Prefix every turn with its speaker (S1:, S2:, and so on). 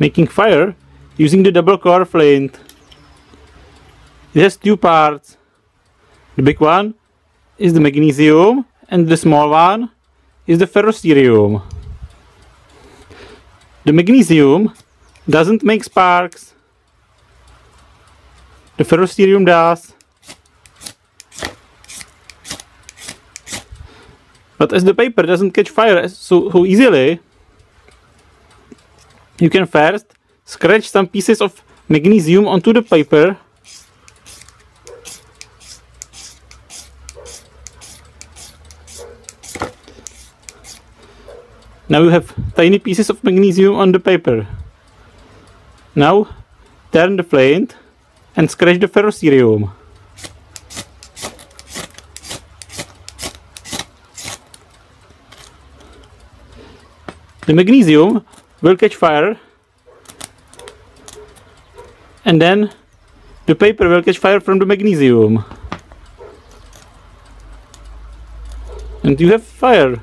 S1: making fire using the double core flint. It has two parts. The big one is the magnesium and the small one is the ferrocerium. The magnesium doesn't make sparks. The ferrocerium does. But as the paper doesn't catch fire so, so easily, you can first scratch some pieces of magnesium onto the paper Now you have tiny pieces of magnesium on the paper. Now turn the flint and scratch the ferrocerium. The magnesium will catch fire. And then the paper will catch fire from the magnesium. And you have fire